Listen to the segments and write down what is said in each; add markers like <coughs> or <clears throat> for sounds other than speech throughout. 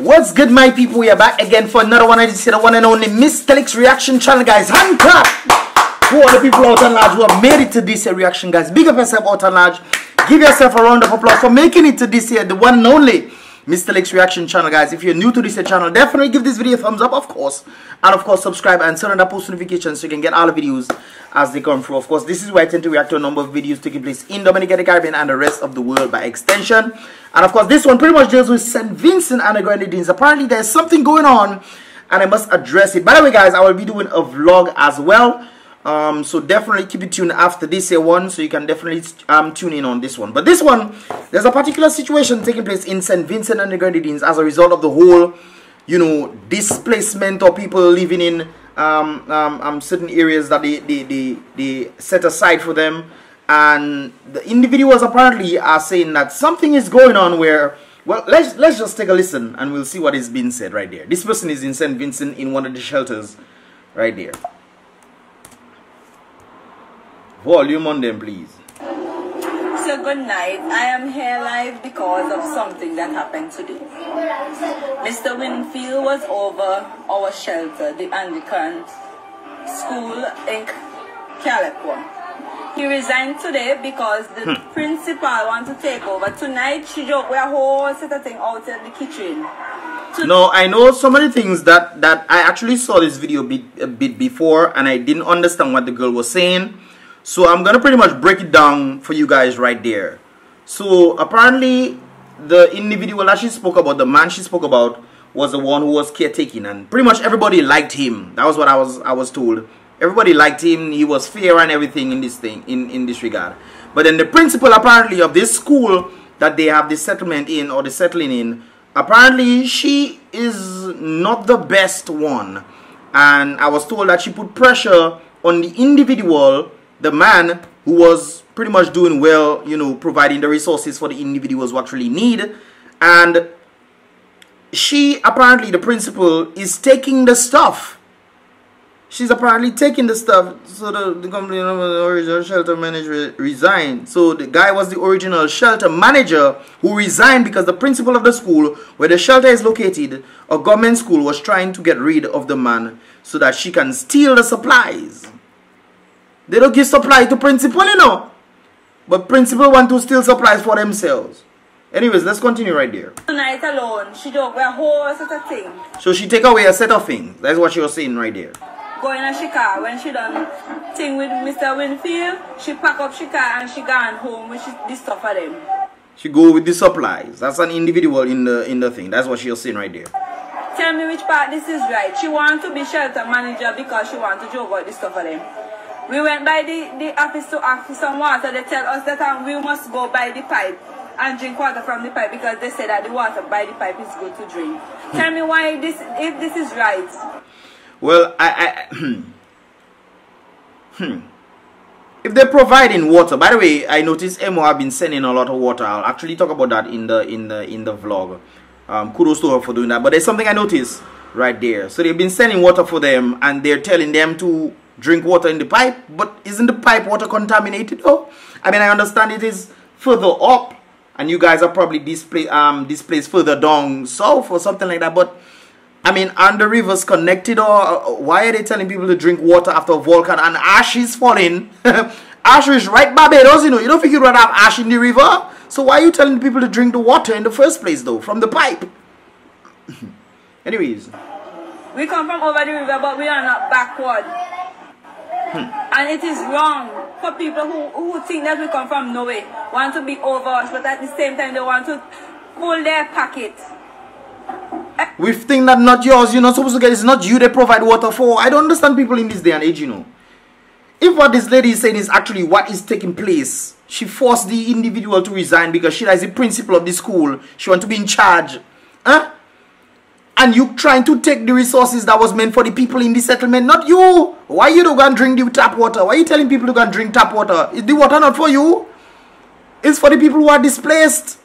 What's good, my people? We are back again for another one. I just the one and only Mystelics Reaction Channel, guys. Hand clap to all the people out and large who have made it to this reaction, guys. Big up yourself out and large. Give yourself a round of applause for making it to this year, the one and only Mystelics Reaction Channel, guys. If you're new to this channel, definitely give this video a thumbs up, of course. And of course, subscribe and turn on the post notifications so you can get all the videos as they come through. Of course, this is where I tend to react to a number of videos taking place in Dominica, the Caribbean, and the rest of the world by extension. And of course, this one pretty much deals with St. Vincent and the Grenadines. Apparently, there's something going on, and I must address it. By the way, guys, I will be doing a vlog as well. Um, so definitely keep it tuned after this one, so you can definitely um, tune in on this one. But this one, there's a particular situation taking place in St. Vincent and the Grenadines as a result of the whole, you know, displacement or people living in um, um, um, certain areas that they, they, they, they set aside for them. And the individuals apparently are saying that something is going on where, well, let's, let's just take a listen and we'll see what is being said right there. This person is in St. Vincent in one of the shelters right there. Volume on them, please. So good night. I am here live because of something that happened today. Mr. Winfield was over our shelter, the Anglican school in Calliaqua. He resigned today because the hmm. principal want to take over. Tonight she joke we a whole set of thing out in the kitchen. no, I know so many things that that I actually saw this video bit, a bit before and I didn't understand what the girl was saying. So I'm gonna pretty much break it down for you guys right there. So apparently the individual that she spoke about, the man she spoke about, was the one who was caretaking and pretty much everybody liked him. That was what I was I was told. Everybody liked him, he was fair and everything in this thing, in, in this regard. But then the principal apparently of this school that they have the settlement in or the settling in, apparently she is not the best one. And I was told that she put pressure on the individual the man who was pretty much doing well, you know, providing the resources for the individuals who actually need. And she, apparently, the principal, is taking the stuff. She's apparently taking the stuff. So the, the company, the original shelter manager resigned. So the guy was the original shelter manager who resigned because the principal of the school where the shelter is located, a government school, was trying to get rid of the man so that she can steal the supplies. They don't give supply to principal, you know. But principal want to steal supplies for themselves. Anyways, let's continue right there. Tonight alone, she took away a whole set of things. So she take away a set of things. That's what she was saying right there. Going in she car, when she done thing with Mr. Winfield, she pack up she car and she gone home with she, the stuff for them. She go with the supplies. That's an individual in the in the thing. That's what she was saying right there. Tell me which part this is right. She want to be shelter manager because she want to joke about the stuff for them. We went by the, the office to ask for some water. They tell us that um, we must go by the pipe and drink water from the pipe because they say that the water by the pipe is good to drink. tell me why this, if this is right. Well, I, I <clears throat> hmm. If they're providing water, by the way, I noticed Nemo have been sending a lot of water. I'll actually talk about that in the in the in the vlog. Um, kudos to her for doing that. But there's something I noticed right there. So they've been sending water for them, and they're telling them to drink water in the pipe, but isn't the pipe water contaminated though? I mean, I understand it is further up, and you guys are probably um displaced further down south or something like that. But I mean, are the rivers connected, or uh, why are they telling people to drink water after a volcano and ash is falling? <laughs> ash is right Barbados, you know. You don't think you'd rather have ash in the river? So why are you telling people to drink the water in the first place, though, from the pipe? <laughs> Anyways. We come from over the river, but we are not backward. Hmm. And it is wrong for people who, who think that we come from nowhere, want to be over us, but at the same time they want to pull their pocket. We think that not yours, you're not supposed to get it's not you they provide water for. I don't understand people in this day and age, you know. If what this lady is saying is actually what is taking place, she forced the individual to resign because she is the principal of the school. She want to be in charge. Huh? And you trying to take the resources that was meant for the people in the settlement, not you. Why you don't go and drink the tap water? Why you telling people to go and drink tap water? Is the water not for you? It's for the people who are displaced.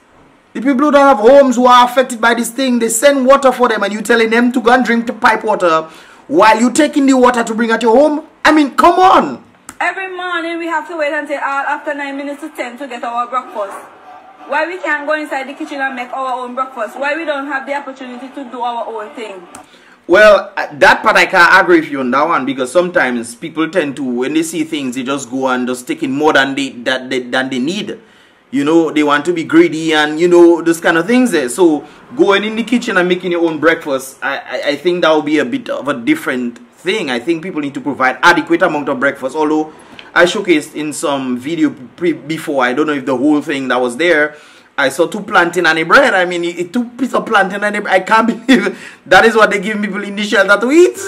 The people who don't have homes, who are affected by this thing, they send water for them and you telling them to go and drink the pipe water while you taking the water to bring at your home? I mean, come on. Every morning we have to wait until after 9 minutes to 10 to get our breakfast. Why we can't go inside the kitchen and make our own breakfast? Why we don't have the opportunity to do our own thing? Well, uh, that part I can't agree with you on that one because sometimes people tend to, when they see things, they just go and just take in more than they that they, than they need. You know, they want to be greedy and you know those kind of things there. So going in the kitchen and making your own breakfast, I, I, I think that will be a bit of a different thing. I think people need to provide adequate amount of breakfast. Although I showcased in some video before, I don't know if the whole thing that was there I saw two plantain and a bread. I mean, it, two pieces of plantain and a bread. I can't <laughs> believe that is what they give people in the shelter to eat.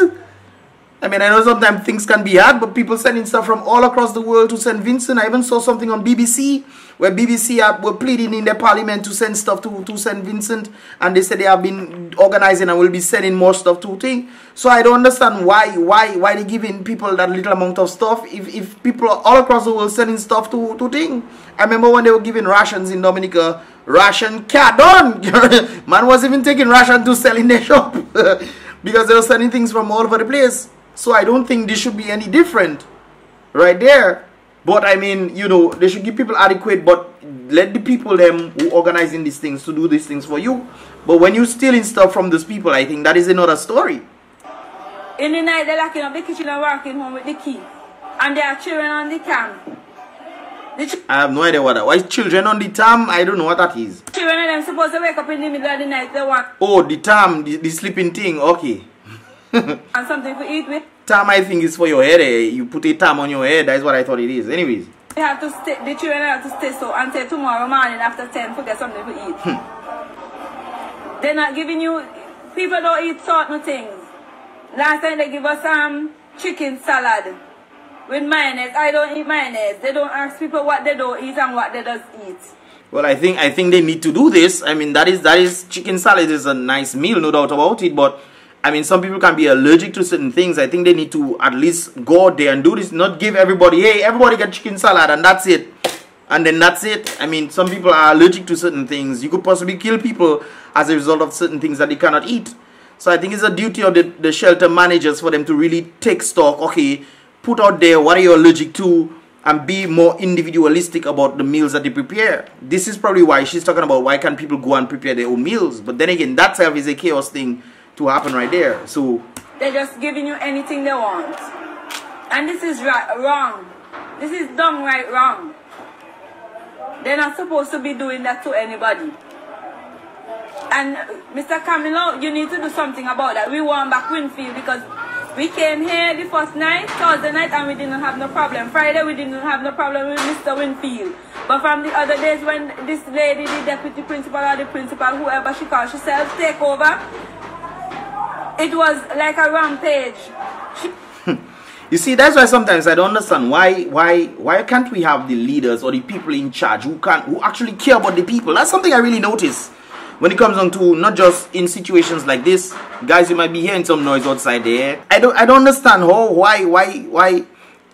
I mean, I know sometimes things can be hard, but people sending stuff from all across the world to St. Vincent. I even saw something on BBC where BBC are, were pleading in their parliament to send stuff to, to St. Vincent, and they said they have been organizing and will be sending more stuff to thing. So I don't understand why why why they giving people that little amount of stuff if, if people all across the world sending stuff to, to thing. I remember when they were giving rations in Dominica, ration cat done. <laughs> Man was even taking ration to sell in their shop <laughs> because they were sending things from all over the place. So I don't think this should be any different right there. But I mean, you know, they should give people adequate, but let the people them who organizing these things to do these things for you. But when you're stealing stuff from those people, I think that is another story. In the night, they're locking up the kitchen and walking home with the key. And there are children on the camp. The I have no idea what that Why children on the tam? I don't know what that is. Children are them supposed to wake up in the middle of the night. They want. Oh, the tam, the, the sleeping thing. Okay. <laughs> and something to eat with. Tam I think is for your head. Eh? You put a tam on your head. That's what I thought it is. Anyways. They have to stay, the children have to stay so until tomorrow morning after 10 to get something to eat. Hmm. They're not giving you, people don't eat certain things. Last time they give us some um, chicken salad with mayonnaise. I don't eat mayonnaise. They don't ask people what they don't eat and what they does eat. Well, I think I think they need to do this. I mean, that is that is chicken salad is a nice meal, no doubt about it. But I mean, some people can be allergic to certain things. I think they need to at least go there and do this, not give everybody, hey, everybody get chicken salad and that's it. And then that's it. I mean, some people are allergic to certain things. You could possibly kill people as a result of certain things that they cannot eat. So I think it's a duty of the, the shelter managers for them to really take stock. Okay, put out there what are you allergic to and be more individualistic about the meals that they prepare. This is probably why she's talking about why can't people go and prepare their own meals. But then again, that self is a chaos thing to happen right there. So they're just giving you anything they want, and this is right wrong. This is done right wrong. They're not supposed to be doing that to anybody. And uh, Mr. Camillo, you need to do something about that. We want back Winfield because we came here the first night, Thursday night, and we didn't have no problem. Friday, we didn't have no problem with Mr. Winfield. But from the other days when this lady, the deputy principal or the principal, whoever she calls herself, take over, it was like a rampage. <laughs> you see, that's why sometimes I don't understand why why why can't we have the leaders or the people in charge who can who actually care about the people? That's something I really notice when it comes on to not just in situations like this. Guys, you might be hearing some noise outside there. I don't I don't understand how why why why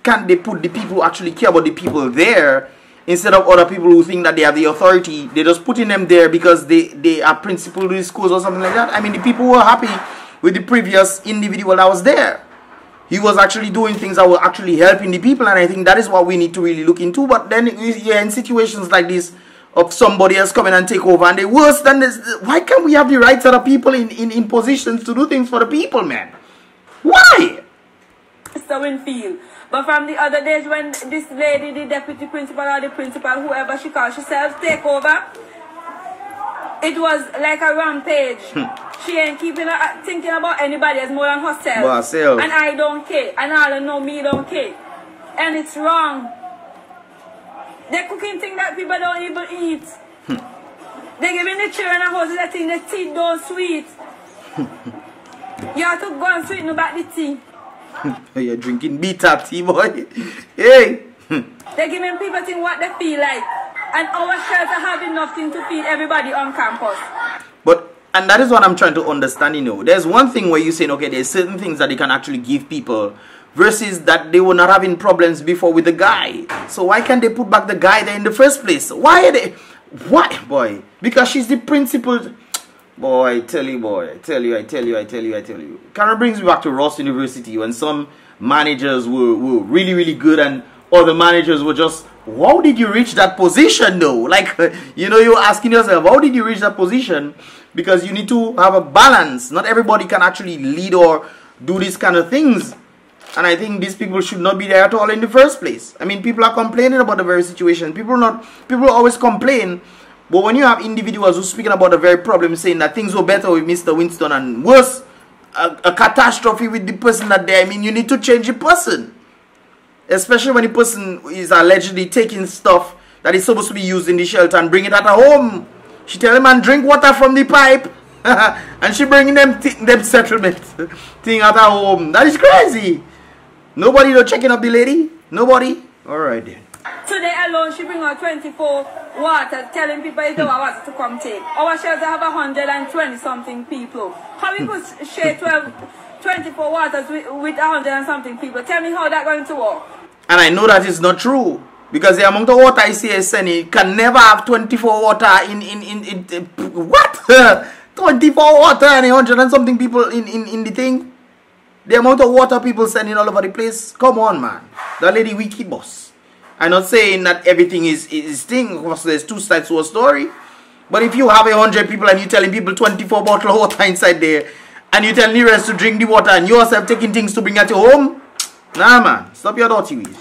can't they put the people who actually care about the people there instead of other people who think that they have the authority. They're just putting them there because they, they are the schools or something like that. I mean, the people who are happy with the previous individual that was there. He was actually doing things that were actually helping the people, and I think that is what we need to really look into. But then, yeah, in situations like this, of somebody else coming and take over, and they worse than this, why can't we have the rights of people in, in, in positions to do things for the people, man? Why? Mr. Winfield. But from the other days when this lady, the deputy principal or the principal, whoever she calls herself, take over, it was like a rampage. Hmm. She ain't keeping her, thinking about anybody else more than herself. herself. And I don't care. And all know me don't care. And it's wrong. They're cooking things that people don't even eat. Hmm. They're giving the children a house that think the tea don't sweet. <laughs> you have to go and sweeten about the tea. <laughs> You're drinking bitter tea, boy. <laughs> hey. They're giving people think what they feel like. And our shelter having nothing to feed everybody on campus. But and that is what I'm trying to understand, you know. There's one thing where you're saying, okay, there's certain things that they can actually give people versus that they were not having problems before with the guy. So why can't they put back the guy there in the first place? Why are they... Why, boy? Because she's the principal... Boy, I tell you, boy, I tell you, I tell you, I tell you, I tell you. Kind of brings me back to Ross University when some managers were, were really, really good and other managers were just how did you reach that position though? Like, <laughs> you know, you're asking yourself, how did you reach that position? Because you need to have a balance. Not everybody can actually lead or do these kind of things. And I think these people should not be there at all in the first place. I mean, people are complaining about the very situation. People not people always complain, but when you have individuals who speaking about the very problem, saying that things were better with Mr. Winston and worse, a, a catastrophe with the person that they, I mean, you need to change the person. Especially when the person is allegedly taking stuff that is supposed to be used in the shelter and bring it at home. She tell him and drink water from the pipe. <laughs> and she bringing them them settlement <laughs> thing at her home. That is crazy. Nobody no checking up the lady? Nobody? Alright then. Today alone, she bring out 24 water, telling people they want water to come take. Our shelter have 120 something people. How we could share 12, 24 waters with, with 100 and something people? Tell me how that going to work. And I know that is not true. Because the amount of water I see is sending can never have 24 water in, in, in, in, in what? <laughs> 24 water and 100 and something people in, in, in the thing? The amount of water people sending all over the place, come on, man. That lady wicked boss. I'm not saying that everything is is thing. Because there's two sides to a story. But if you have a hundred people and you're telling people 24 bottle of water <laughs> inside there, and you tell the rest to drink the water, and you yourself taking things to bring at your home, nah, man. Stop your dirty ways.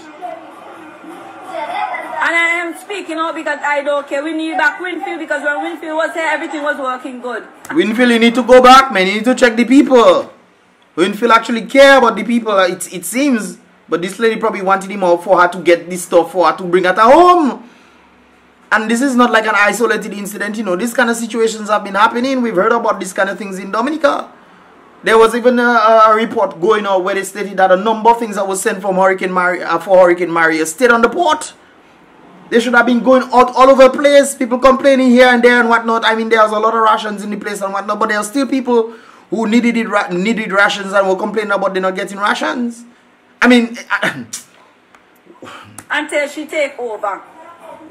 And I am speaking out because I don't care. We need back Winfield because when Winfield was here, everything was working good. Winfield, you need to go back, man. You need to check the people. Winfield actually care about the people, it, it seems. But this lady probably wanted him out for her to get this stuff for her to bring at her home. And this is not like an isolated incident, you know. These kind of situations have been happening. We've heard about these kind of things in Dominica. There was even a, a report going out where they stated that a number of things that was sent from Hurricane Maria, uh, for Hurricane Maria stayed on the port. They should have been going out all over the place. People complaining here and there and whatnot. I mean, there's a lot of rations in the place and whatnot. But there are still people who needed it, needed rations and were complaining about they not getting rations. I mean, <coughs> until she take over.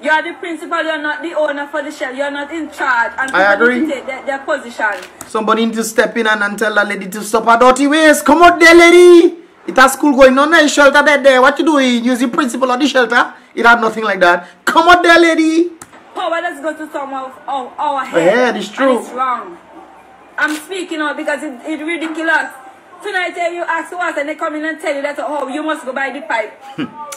You are the principal, you're not the owner for the shell, you're not in charge. And I agree. take their, their, position. Somebody need to step in and, and tell that lady to stop her dirty ways. Come out there, lady. It has school going on there, shelter there, there. What you doing? Use the principal of the shelter? It had nothing like that. Come out there, lady. Power does go to some of our, our head. Yeah, it's true. it's wrong. I'm speaking out because it, it's ridiculous. Tonight eh, you ask water and they come in and tell you that oh you must go buy the pipe. <laughs>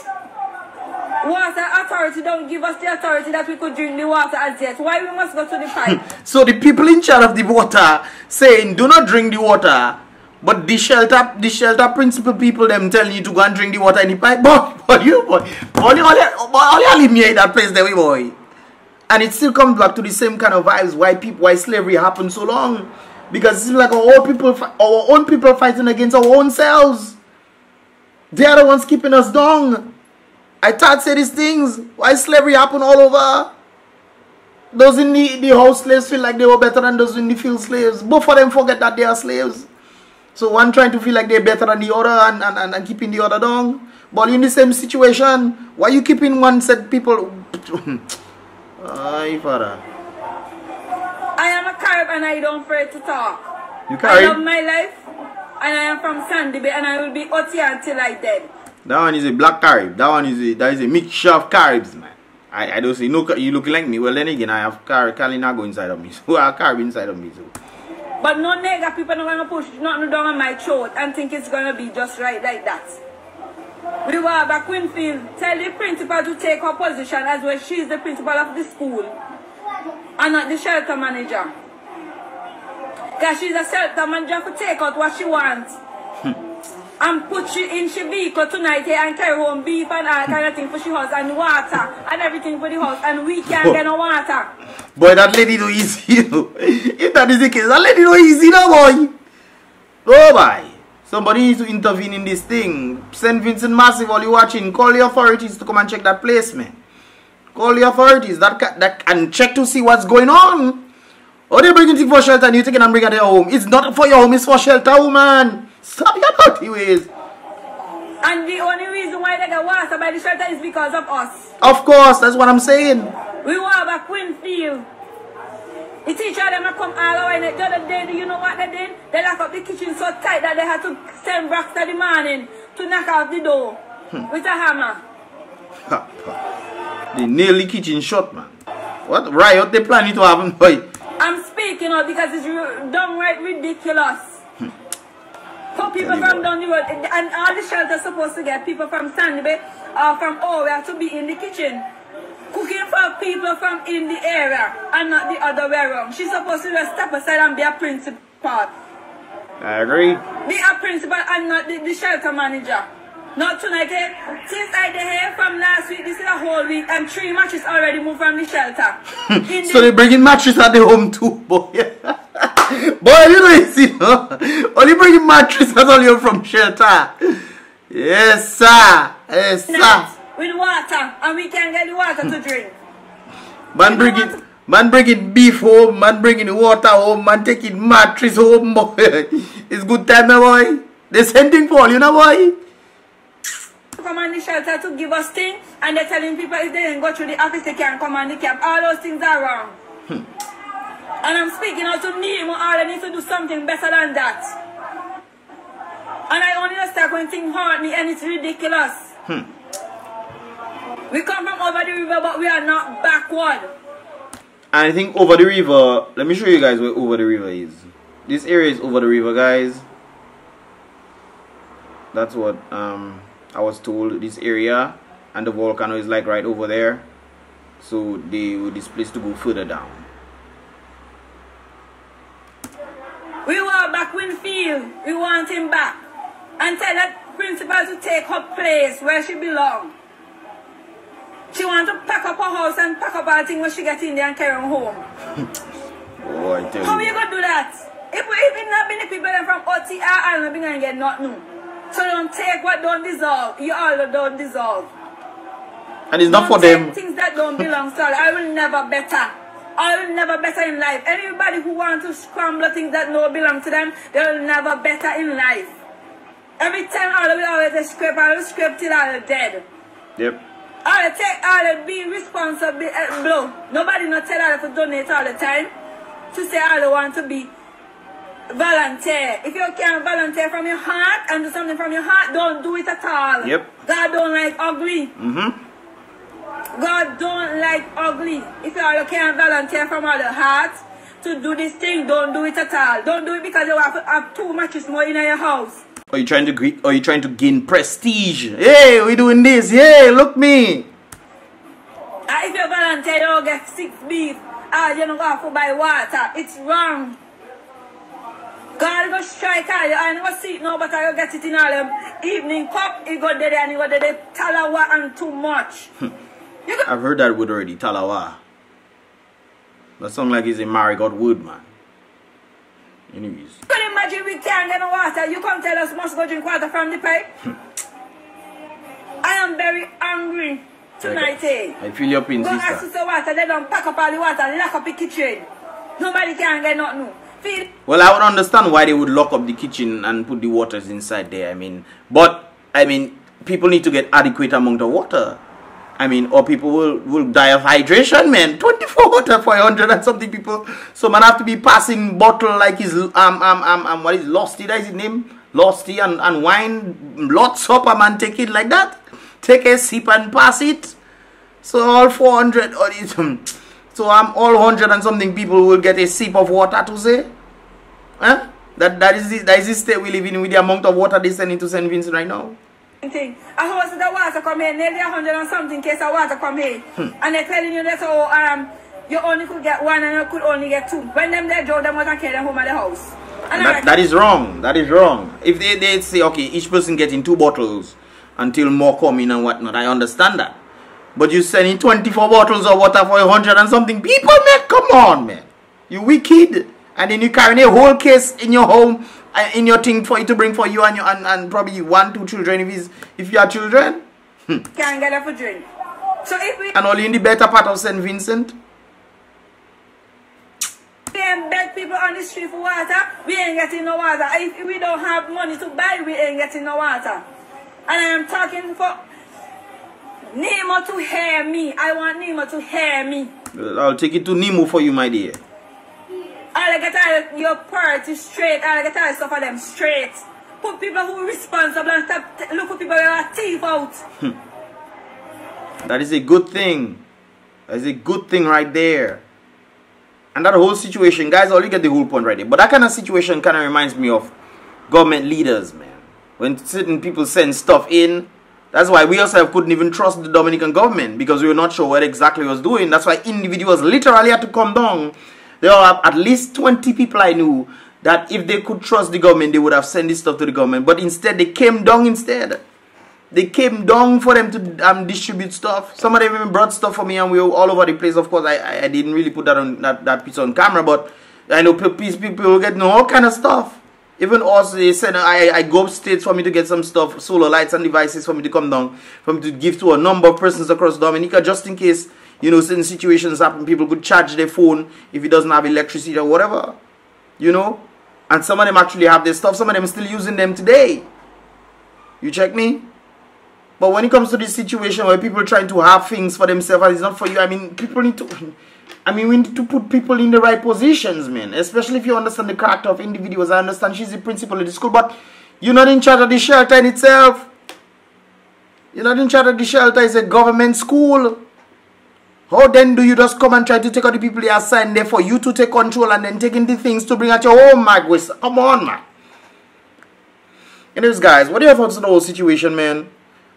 water authority don't give us the authority that we could drink the water as yet. Why we must go to the pipe? <laughs> so the people in charge of the water saying do not drink the water. But the shelter, the shelter principal people them telling you to go and drink the water in the pipe. <laughs> But, but you boy, only only only leave me in that place there, boy. And it still comes back to the same kind of vibes why people why slavery happened so long. Because it like our own people our own people fighting against our own selves. They are the ones keeping us down. I thought say these things. Why slavery happen all over? Those in the, the house slaves feel like they were better than those in the field slaves. Both of them forget that they are slaves. So one trying to feel like they're better than the other and, and, and, and keeping the other down. But in the same situation, why you keeping one set people <laughs> Ay, father. I am a Carib and I don't afraid to talk. You Carib? I love my life and I am from Sandy Bay and I will be out here until I dead. That one is a black Carib. That one is a that is a mixture of Caribs, man. I, I don't say no you looking like me. Well then again I have Car Kalinago inside of me. <laughs> So I have Carib inside of me so. But no nigga people not gonna push nothing down on my throat and think it's gonna be just right like that. We were at Winfield. Tell the principal to take her position as well. She's the principal of the school and not the shelter manager. Because she's a shelter manager to take out what she wants. And put she in she vehicle tonight here and carry home beef and all kind of thing for she house and water and everything for the house and we can't get no water. Boy, that lady no easy, <laughs> you know. If that is the case, that lady no easy no boy. Oh boy. Somebody needs to intervene in this thing. St. Vincent Massive, while you watching, call the authorities to come and check that place, man. Call the authorities that, that and check to see what's going on. Or they bringing things for shelter and you taking and bring it to your home. It's not for your home, it's for shelter, woman. Stop your dirty ways. And the only reason why they got water by the shelter is because of us. Of course, that's what I'm saying. We were back Winfield. The teacher them come all the way. The other day, do you know what they did? They lock up the kitchen so tight that they had to send Braxton the morning to knock out the door hmm. with a hammer. They nail the kitchen shut, man. What riot they planning to happen, boy? I'm speaking out because it's downright ridiculous. For people from down the road, and all the shelters supposed to get people from Sandy Bay or from Owia to be in the kitchen. Cooking for people from in the area and not the other way around. She's supposed to just step aside and be a principal. I agree. Be a principal and not the, the shelter manager. Not tonight, eh? Since I did here from last week, this is a whole week, and three matches already moved from the shelter. <laughs> so they're bringing matches at the home too, boy. <laughs> boy, you know it's, <laughs> you know. Only bringing matches at all you from shelter. Yes, sir. Yes, sir. With water, and we can get the water to drink. Man, bring it. Man bringing beef home, man bringing water home, man taking mattress home, boy. <laughs> it's good time, my boy. They sending for all, you know, boy come on the shelter to give us things, and they're telling people if they didn't go through the office, they can't come on the camp. All those things are wrong. Hmm. And I'm speaking out to Nemo, all they need to do something better than that. And I only start when things hurt me, and it's ridiculous. Hmm. We come from over the river, but we are not backward. I think over the river, let me show you guys where over the river is. This area is over the river, guys. That's what um I was told this area and the volcano is like right over there so they will displace to go further down we want back Winfield we want him back and tell that principal to take her place where she belongs she want to pack up her house and pack up her thing when she get in there and carry home <laughs> oh, I tell how you. you gonna do that if, if it not been the people from OTR I'm not gonna get nothing so don't take what don't deserve. You all don't deserve. And it's not don't for them. things that don't belong to I will never better. I will never better in life. Anybody who wants to scramble things that don't belong to them, they will never better in life. Every time all of always a scrape, I will scrape till all dead. Yep. All take all be responsible uh, blow. Nobody not tell all to donate all the time. To say all want to be volunteer. If you can't volunteer from your heart and do something from your heart, don't do it at all. Yep. God don't like ugly. Mm-hmm. God don't like ugly. If you are can't volunteer from all the heart to do this thing, don't do it at all. Don't do it because you have, have too much more in your house. Are you trying to are you trying to gain prestige? Hey, we doing this. Hey, look me. Uh, if you volunteer, you don't get six beef. Ah, uh, you don't go for buy water. It's wrong. God go strike all you and go see it now, but I get it in all them evening cup, he go there and he go there, talawa and too much. <laughs> I've heard that word already, talawa. That sounds like it's a marigot wood, man. Anyways. You can imagine we can't get no water. You come tell us must go drink water from the pipe. <laughs> I am very angry tonight, eh? I feel your pain, go sister. Go ask for water, they don't pack up all the water, lock up the kitchen. Nobody can get nothing. Well, I would understand why they would lock up the kitchen and put the waters inside there. I mean, but I mean, people need to get adequate amount of water. I mean, or people will, will die of hydration, man. <laughs> 24 water for 100 and something people. So man have to be passing bottle like his um um um, um what is Losty, that is his name? Losty and, and wine lots a man take it like that. Take a sip and pass it. So all 400 or <laughs> so I'm all 100 and something people will get a sip of water to say. Huh? That that is the, that is the state we live in with the amount of water they send into St. Vincent right now. Thing. A house of the water come here, nearly a hundred and something case of water come here. Hmm. And they're telling you that oh um you only could get one and you could only get two. When them they drove them out and carry them home at the house. And that, that is wrong. That is wrong. If they, they say okay, each person getting two bottles until more come in and whatnot, I understand that. But you're sending 24 bottles of water for a hundred and something people, man, come on, man. You wicked and then you carrying a whole case in your home in your thing for you to bring for you and your and, and probably one two children if if you have children hmm. can't get up for drink so if we and only in the better part of st vincent we ain't beg people on the street for water we ain't getting no water if we don't have money to buy we ain't getting no water and i am talking for Nemo to hear me. I want Nemo to hear me. I'll take it to Nemo for you, my dear. I get all your party straight. all I get all stuff for them straight. Put people who are responsible and stop look for people who are thief out. Hmm. that is a good thing. That's a good thing right there. And that whole situation, guys, all you get the whole point right there. But that kind of situation kind of reminds me of government leaders, man. When certain people send stuff in, that's why we ourselves couldn't even trust the Dominican government because we were not sure what exactly was doing. That's why individuals literally had to come down. There are at least 20 people I knew that if they could trust the government, they would have sent this stuff to the government. But instead, they came down instead. They came down for them to um, distribute stuff. Some of them even brought stuff for me and we were all over the place. Of course, I, I didn't really put that on that, that piece on camera, but I know people, people get all kind of stuff. Even also, they said I, I go upstairs for me to get some stuff, solar lights and devices for me to come down, for me to give to a number of persons across Dominica, just in case, you know, certain situations happen. People could charge their phone if it doesn't have electricity or whatever, you know. And some of them actually have their stuff. Some of them still using them today. You check me? But when it comes to this situation where people are trying to have things for themselves and it's not for you, I mean, people need to I mean, we need to put people in the right positions, man. Especially if you understand the character of individuals. I understand she's the principal of the school, but you're not in charge of the shelter in itself. You're not in charge of the shelter. It's a government school. How then do you just come and try to take out the people you assigned there for you to take control and then taking the things to bring at your home, Mag? Come on, man. Anyways, guys, what are your thoughts on the whole situation, man?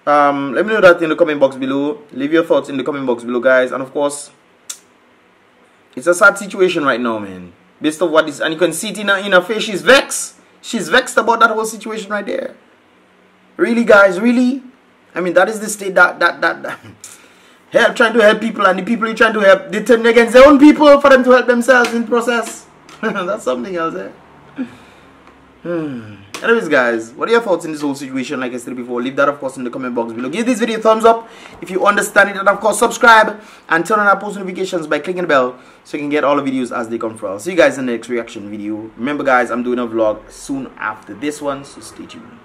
Um, let me know that in the comment box below. Leave your thoughts in the comment box below, guys. And of course, it's a sad situation right now, man. Based on what is, and you can see it in her, in her face, she's vexed. She's vexed about that whole situation right there. Really, guys, really? I mean, that is the state that, that, that, that <laughs> help, trying to help people, and the people you're trying to help, they turn against their own people for them to help themselves in process. <laughs> That's something else, eh? Hmm. <sighs> Anyways, guys, what are your thoughts in this whole situation? Like I said before, leave that, of course, in the comment box below. Give this video a thumbs up if you understand it, and of course, subscribe and turn on our post notifications by clicking the bell so you can get all the videos as they come. I'll see you guys in the next reaction video. Remember, guys, I'm doing a vlog soon after this one, so stay tuned.